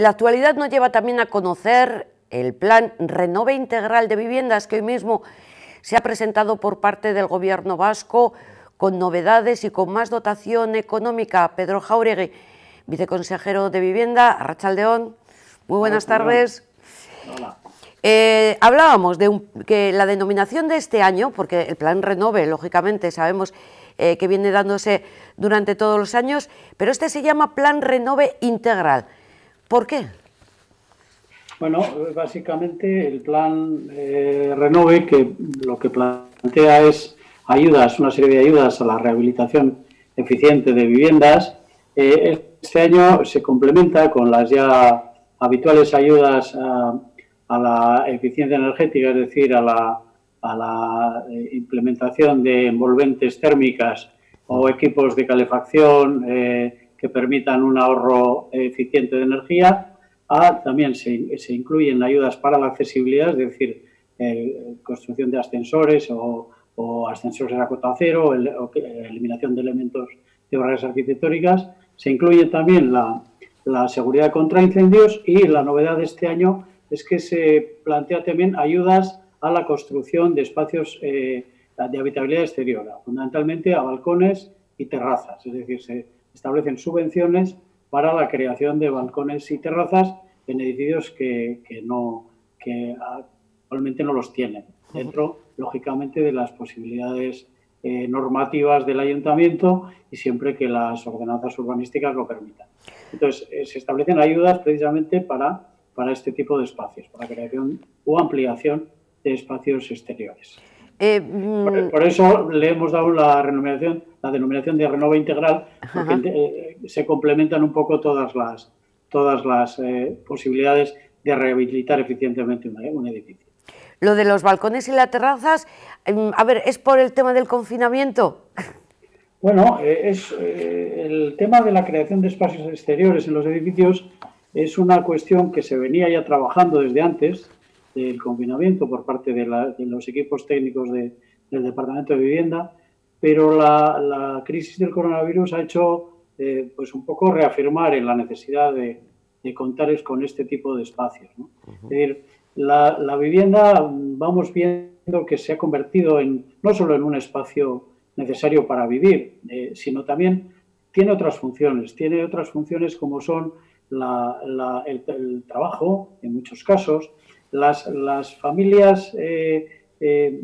la actualidad nos lleva también a conocer el plan Renove Integral de Viviendas que hoy mismo se ha presentado por parte del Gobierno vasco con novedades y con más dotación económica. Pedro Jauregui, viceconsejero de Vivienda, Arrachaldeón, muy buenas tardes. Hola. Eh, hablábamos de que la denominación de este año, porque el plan Renove, lógicamente, sabemos eh, que viene dándose durante todos los años, pero este se llama Plan Renove Integral. ¿Por qué? Bueno, básicamente el plan eh, Renove, que lo que plantea es ayudas, una serie de ayudas a la rehabilitación eficiente de viviendas. este año se complementa con las ya habituales ayudas a a la eficiencia energética, es decir, a la, eh, implementación de envolventes térmicas o equipos de calefacción eh, que permitan un ahorro eficiente de energía. también se, incluyen ayudas para la accesibilidad, es decir, eh, construcción de ascensores o, ascensores a cota cero, eliminación de elementos de barreras arquitectónicas. Se incluye también la, la seguridad contra incendios y la novedad de este año es que se plantea también ayudas a la construcción de espacios eh, de habitabilidad exterior, fundamentalmente a balcones y terrazas. Es decir, se establecen subvenciones para la creación de balcones y terrazas en edificios que, no que actualmente no los tienen, dentro, lógicamente, de las posibilidades eh, normativas del ayuntamiento y siempre que las ordenanzas urbanísticas lo permitan. Entonces, eh, se establecen ayudas precisamente para para este tipo de espacios, para creación o ampliación de espacios exteriores. Eh, mm, por, eso le hemos dado la denominación, la denominación de renova integral, porque eh, se complementan un poco todas las, todas las eh, posibilidades de rehabilitar eficientemente un, edificio. Lo de los balcones y las terrazas, em, a ver, ¿es por el tema del confinamiento? Bueno, es el tema de la creación de espacios exteriores en los edificios es una cuestión que se venía ya trabajando desde antes del confinamiento por parte de, los equipos técnicos del Departamento de Vivienda, pero la, crisis del coronavirus ha hecho eh, pues un poco reafirmar en la necesidad de, contar con este tipo de espacios. Es decir, la, vivienda vamos viendo que se ha convertido en no solo en un espacio necesario para vivir, eh, sino también tiene otras funciones. Tiene otras funciones como son el, trabajo, en muchos casos, las, las familias, eh, eh,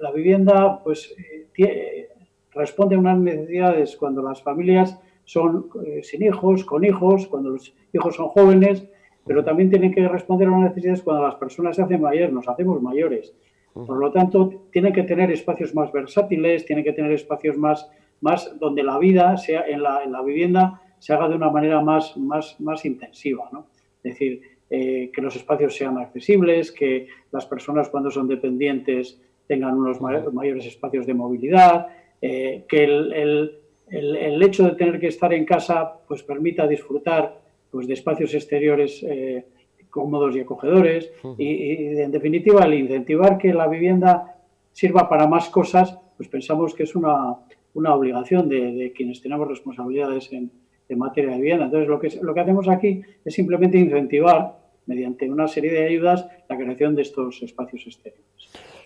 la, vivienda, pues eh, responde a unas necesidades cuando las familias son sin hijos, con hijos, cuando los hijos son jóvenes, pero también tienen que responder a unas necesidades cuando las personas se hacen mayores, nos hacemos mayores. Por lo tanto, tienen que tener espacios más versátiles, tienen que tener espacios más, más donde la vida sea en la, en la vivienda se haga de una manera más, más, más intensiva. ¿no? Es decir, eh, que los espacios sean accesibles, que las personas cuando son dependientes tengan unos mayores espacios de movilidad, eh, que el, el, el, hecho de tener que estar en casa pues permita disfrutar pues, de espacios exteriores eh, cómodos y acogedores. Y, en definitiva el incentivar que la vivienda sirva para más cosas, pues pensamos que es una, una obligación de, de quienes tenemos responsabilidades en, en materia de vivienda. Entonces, lo que, lo que hacemos aquí es simplemente incentivar, mediante una serie de ayudas, la creación de estos espacios exteriores.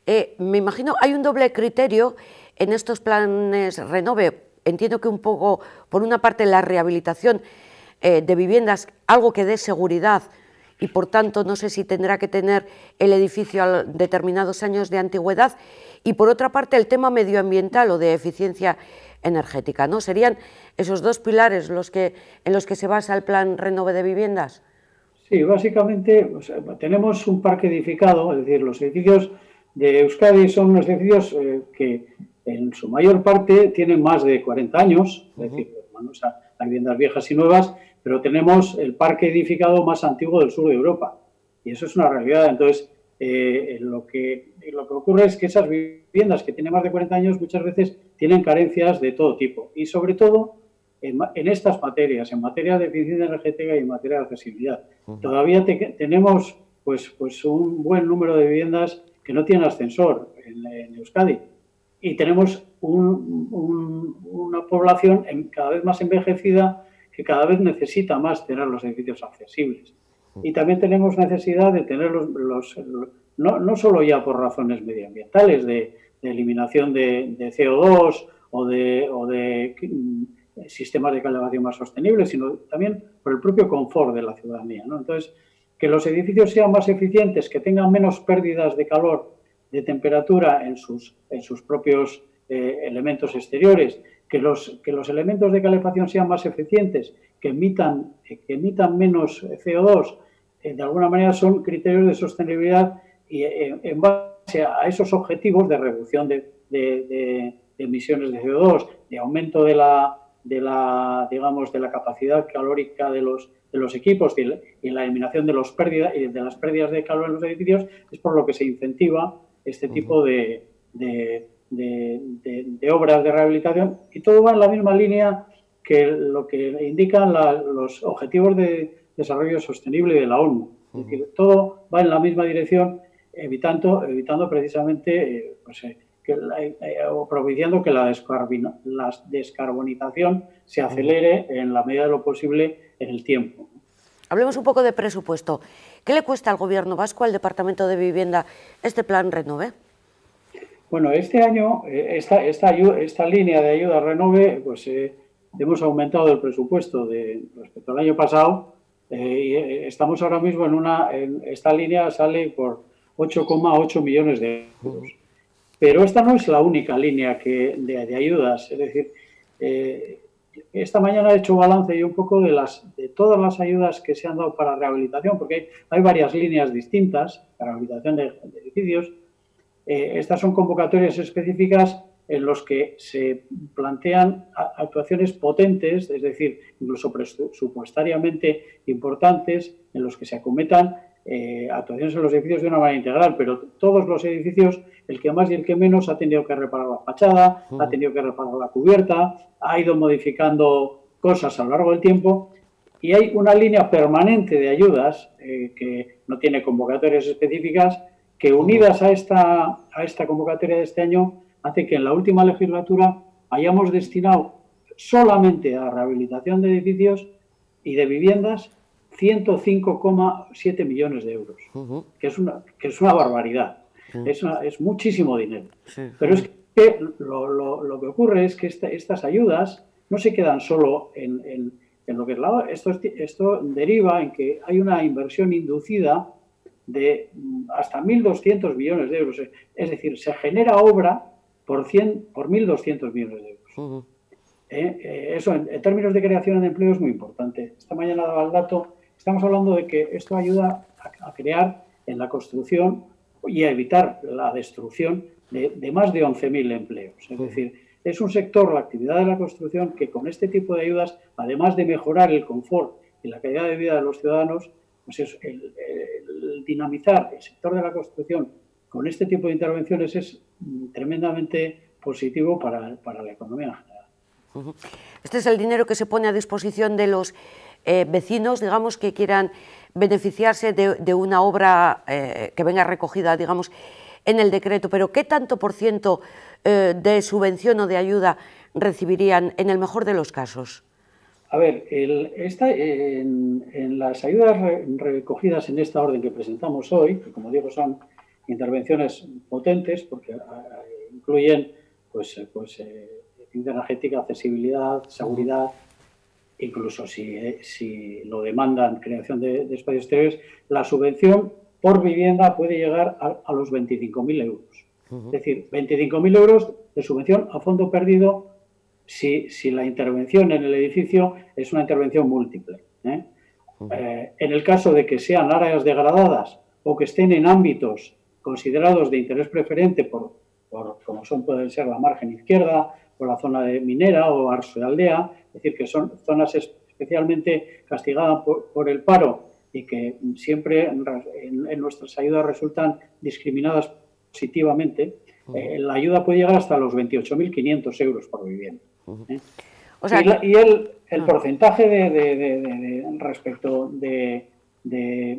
Eh, me imagino, hay un doble criterio en estos planes Renove. Entiendo que un poco, por una parte, la rehabilitación eh, de viviendas, algo que dé seguridad y por tanto no sé si tendrá que tener el edificio a determinados años de antigüedad y por otra parte el tema medioambiental o de eficiencia energética, ¿no? Serían esos dos pilares los que, en los que se basa el plan Renove de Viviendas. Sí, básicamente tenemos un parque edificado, es decir, los edificios de Euskadi son unos edificios eh, que en su mayor parte tienen más de 40 años, es decir, hay viviendas viejas y nuevas, pero tenemos el parque edificado más antiguo del sur de Europa. Y eso es una realidad. Entonces, eh, lo, que, lo que ocurre es que esas viviendas que tienen más de 40 años muchas veces tienen carencias de todo tipo. Y sobre todo, en, estas materias, en materia de eficiencia energética y en materia de accesibilidad. Todavía tenemos pues, pues un buen número de viviendas que no tienen ascensor en, Euskadi y tenemos una población cada vez más envejecida que cada vez necesita más tener los edificios accesibles. Y también tenemos necesidad de tener los, no, no, solo ya por razones medioambientales, de, eliminación de, CO2 o de, o de sistemas de calefacción más sostenibles, sino también por el propio confort de la ciudadanía. ¿no? Entonces, que los edificios sean más eficientes, que tengan menos pérdidas de calor, de temperatura en sus, en sus propios eh, elementos exteriores, que los, que los elementos de calefacción sean más eficientes, que emitan, que emitan menos CO2, eh, de alguna manera son criterios de sostenibilidad y eh, en base a esos objetivos de reducción de, emisiones de CO2, de aumento de la, de la, digamos, de la capacidad calórica de los, de los equipos y la eliminación de, los pérdidas, de las pérdidas de calor en los edificios, es por lo que se incentiva este tipo de, de, obras de rehabilitación. Y todo va en la misma línea que lo que indican los objetivos de desarrollo sostenible de la ONU. Es decir, todo va en la misma dirección, evitando, evitando precisamente eh, pues, eh, que eh, o propiciando que la, la descarbonización se acelere en la medida de lo posible en el tiempo. Hablemos un poco de presupuesto. ¿Qué le cuesta al Gobierno vasco, al Departamento de Vivienda, este plan Renove? Bueno, este año, eh, esta, esta, esta línea de ayuda Renove, pues eh, hemos aumentado el presupuesto de, respecto al año pasado. Eh, estamos ahora mismo en una, esta línea sale por 8,8 millones de euros. Pero esta no es la única línea de, de ayudas, es decir, esta mañana he hecho balance y un poco de, las, de todas las ayudas que se han dado para rehabilitación, porque hay, varias líneas distintas rehabilitación de, edificios. Eh, estas son convocatorias específicas en los que se plantean actuaciones potentes, es decir, incluso presupuestariamente importantes, en los que se acometan eh, actuaciones en los edificios de una manera integral, pero todos los edificios, el que más y el que menos, ha tenido que reparar la fachada, ha tenido que reparar la cubierta, ha ido modificando cosas a lo largo del tiempo y hay una línea permanente de ayudas eh, que no tiene convocatorias específicas que unidas a esta, a esta convocatoria de este año hace que en la última legislatura hayamos destinado solamente a rehabilitación de edificios y de viviendas 105,7 millones de euros, que, es una, que es una barbaridad, es, es, muchísimo dinero. Pero es que lo, lo, que ocurre es que estas ayudas no se quedan solo en, en, lo que es la... Esto, esto deriva en que hay una inversión inducida de hasta 1.200 millones de euros. Es decir, se genera obra por, 100, por 1.200 millones de euros. Eh, eh, eso en, en, términos de creación de empleo es muy importante. Esta mañana daba el dato Estamos hablando de que esto ayuda a, crear en la construcción y a evitar la destrucción de, más de 11.000 empleos. Es decir, es un sector, la actividad de la construcción, que con este tipo de ayudas, además de mejorar el confort y la calidad de vida de los ciudadanos, pues es el, dinamizar el sector de la construcción con este tipo de intervenciones es tremendamente positivo para, para la economía en general. Este es el dinero que se pone a disposición de los eh, vecinos, digamos, que quieran beneficiarse de, una obra eh, que venga recogida, digamos, en el decreto, pero ¿qué tanto por ciento eh, de subvención o de ayuda recibirían en el mejor de los casos? A ver, en, las ayudas recogidas en esta orden que presentamos hoy, que como digo son intervenciones potentes porque incluyen pues, pues energética, accesibilidad, seguridad, incluso si, eh, si lo demandan creación de, espacios exteriores, la subvención por vivienda puede llegar a, los 25.000 euros. Es decir, 25.000 euros de subvención a fondo perdido si, si, la intervención en el edificio es una intervención múltiple. ¿eh? Eh, en el caso de que sean áreas degradadas o que estén en ámbitos considerados de interés preferente por, por como son pueden ser la margen izquierda o la zona de minera o Arso de Aldea, es decir, que son zonas especialmente castigadas por, el paro y que siempre en, nuestras ayudas resultan discriminadas positivamente, eh, la ayuda puede llegar hasta los 28.500 euros por vivienda. ¿eh? y, el, el ah. porcentaje de, respecto de,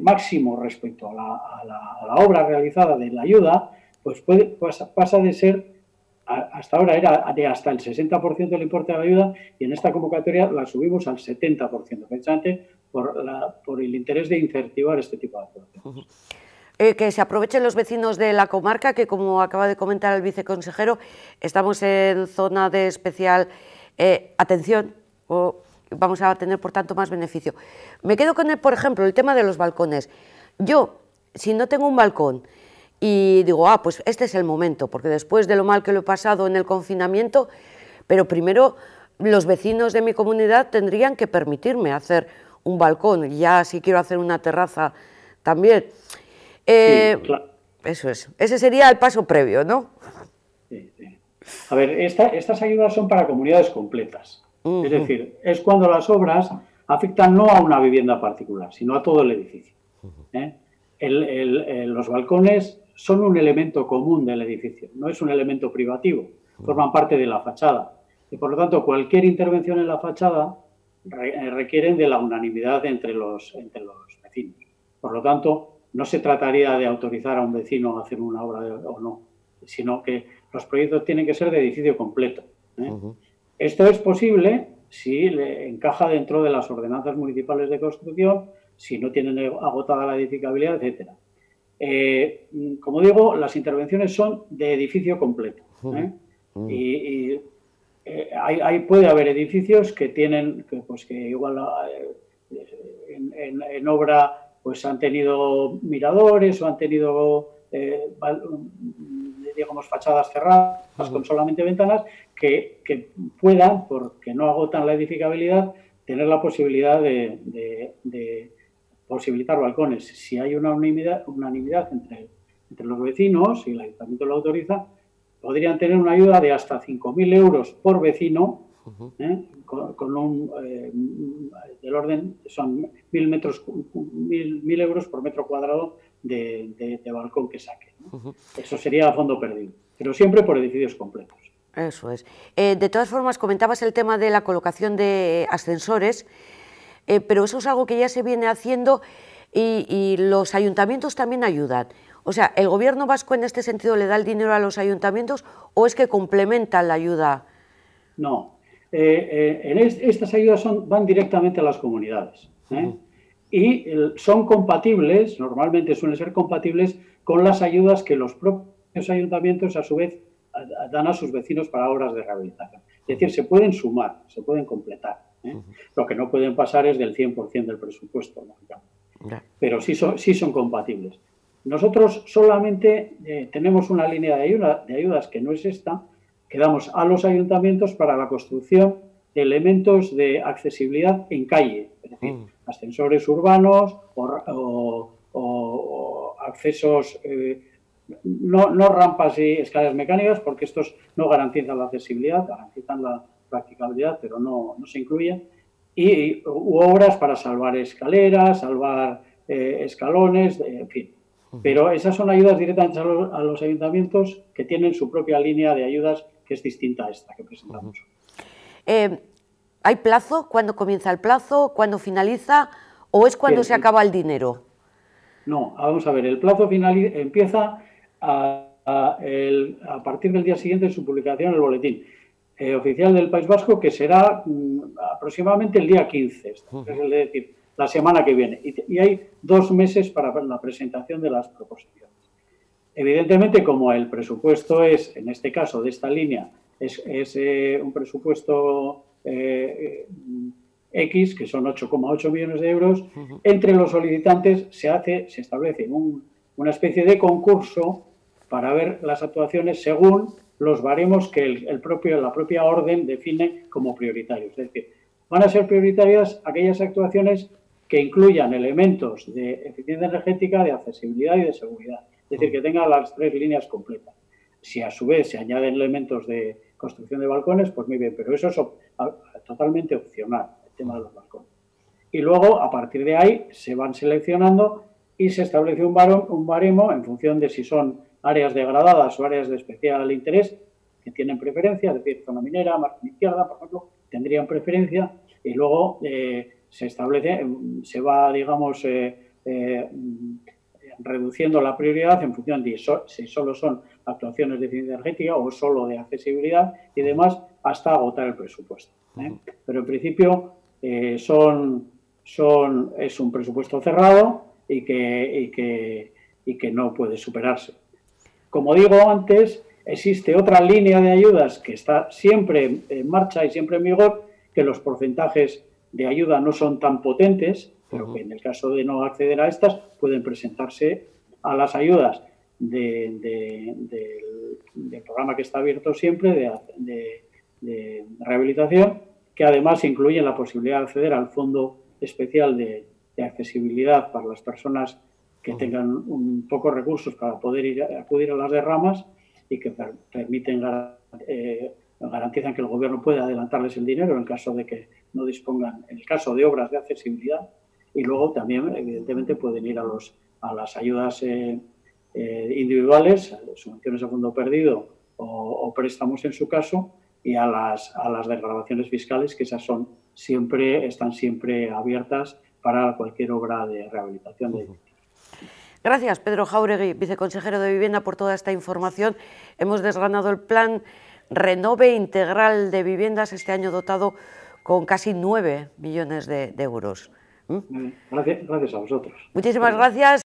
máximo respecto a la, obra realizada de la ayuda, pues puede, pasa, pasa de ser hasta ahora era de hasta el 60% del importe de la ayuda y en esta convocatoria la subimos al 70%, precisamente por, la, por el interés de incentivar este tipo de actuaciones. Eh, que se aprovechen los vecinos de la comarca, que como acaba de comentar el viceconsejero, estamos en zona de especial eh, atención o vamos a tener por tanto más beneficio. Me quedo con, el, por ejemplo, el tema de los balcones. Yo, si no tengo un balcón y digo, ah, pues este es el momento, porque después de lo mal que lo he pasado en el confinamiento, pero primero los vecinos de mi comunidad tendrían que permitirme hacer un balcón, ya si quiero hacer una terraza también. Eh, eso es, ese sería el paso previo, ¿no? Sí, sí. A ver, estas ayudas son para comunidades completas, es decir, es cuando las obras afectan no a una vivienda particular, sino a todo el edificio. ¿eh? los balcones son un elemento común del edificio, no es un elemento privativo, forman parte de la fachada. Y por lo tanto, cualquier intervención en la fachada eh, requiere de la unanimidad entre los, entre los vecinos. Por lo tanto, no se trataría de autorizar a un vecino a hacer una obra o no, sino que los proyectos tienen que ser de edificio completo. ¿eh? Esto es posible si le encaja dentro de las ordenanzas municipales de construcción, si no tienen agotada la edificabilidad, etcétera. Eh, como digo, las intervenciones son de edificio completo. ¿eh? Y, eh, hay, puede haber edificios que tienen, pues que igual en, obra pues han tenido miradores o han tenido digamos fachadas cerradas con solamente ventanas que, puedan, porque no agotan la edificabilidad, tener la posibilidad de posibilitar balcones. Si hay una unanimidad, unanimidad entre, entre los vecinos y el ayuntamiento lo autoriza, podrían tener una ayuda de hasta 5.000 euros por vecino, ¿eh? con, un eh, del orden, son 1.000 metros, mil, euros por metro cuadrado de, balcón que saque. Eso sería a fondo perdido, pero siempre por edificios completos. Eso es. Eh, de todas formas, comentabas el tema de la colocación de ascensores. Eh, pero eso es algo que ya se viene haciendo y, los ayuntamientos también ayudan. O sea, ¿el gobierno vasco en este sentido le da el dinero a los ayuntamientos o es que complementan la ayuda? No, eh, eh, en estas ayudas son, van directamente a las comunidades y son compatibles, normalmente suelen ser compatibles con las ayudas que los propios ayuntamientos a su vez dan a sus vecinos para obras de rehabilitación. Es decir, se pueden sumar, se pueden completar. ¿Eh? Lo que no pueden pasar es del 100% del presupuesto, Pero sí son, sí son compatibles. Nosotros solamente eh, tenemos una línea de, ayuda, de ayudas que no es esta, que damos a los ayuntamientos para la construcción de elementos de accesibilidad en calle, es decir, mm. ascensores urbanos o, accesos, eh, no, no, rampas y escaleras mecánicas, porque estos no garantizan la accesibilidad, garantizan la, practicabilidad, pero no, no se incluye, y, obras para salvar escaleras, salvar eh, escalones, en fin. Pero esas son ayudas directamente a los, ayuntamientos que tienen su propia línea de ayudas que es distinta a esta que presentamos. Eh, ¿Hay plazo? ¿Cuándo comienza el plazo? ¿Cuándo finaliza? ¿O es cuando se acaba el dinero? No, vamos a ver, el plazo final empieza a, a, partir del día siguiente de su publicación en el boletín. Eh, oficial del País Vasco, que será mm, aproximadamente el día 15, es decir, la semana que viene. Y, hay dos meses para la presentación de las proposiciones. Evidentemente, como el presupuesto es, en este caso, de esta línea, es, eh, un presupuesto eh, X, que son 8,8 millones de euros, entre los solicitantes se hace, se establece una especie de concurso para ver las actuaciones según los baremos que el, propio, la propia orden define como prioritarios. Es decir, van a ser prioritarias aquellas actuaciones que incluyan elementos de eficiencia energética, de accesibilidad y de seguridad. Es decir, que tengan las tres líneas completas. Si a su vez se añaden elementos de construcción de balcones, pues muy bien, pero eso es totalmente opcional, el tema de los balcones. Y luego, a partir de ahí, se van seleccionando y se establece un, un baremo en función de si son áreas degradadas o áreas de especial interés que tienen preferencia, es decir, zona minera, margen izquierda, por ejemplo, tendrían preferencia y luego eh, se establece, se va, digamos, eh, eh, reduciendo la prioridad en función de si solo son actuaciones de eficiencia energética o solo de accesibilidad y demás, hasta agotar el presupuesto. Pero en principio son, son, es un presupuesto cerrado y que, y que, y que no puede superarse. Como digo antes, existe otra línea de ayudas que está siempre en marcha y siempre en vigor, que los porcentajes de ayuda no son tan potentes, pero que en el caso de no acceder a estas pueden presentarse a las ayudas del programa que está abierto siempre de, rehabilitación, que además incluye la posibilidad de acceder al Fondo Especial de, Accesibilidad para las personas que tengan un pocos recursos para poder ir acudir a las derramas y que permiten eh, garantizan que el gobierno puede adelantarles el dinero en caso de que no dispongan, en el caso de obras de accesibilidad, y luego también, evidentemente, pueden ir a, los, a las ayudas eh, eh, individuales, subvenciones a fondo perdido o, préstamos en su caso, y a las, a las desgrabaciones fiscales, que esas son siempre, están siempre abiertas para cualquier obra de rehabilitación de Gracias, Pedro Jauregui, viceconsejero de Vivienda, por toda esta información. Hemos desgranado el plan Renove Integral de Viviendas, este año dotado con casi 9 millones de, euros. ¿Mm? Gracias, gracias a vosotros. Muchísimas gracias.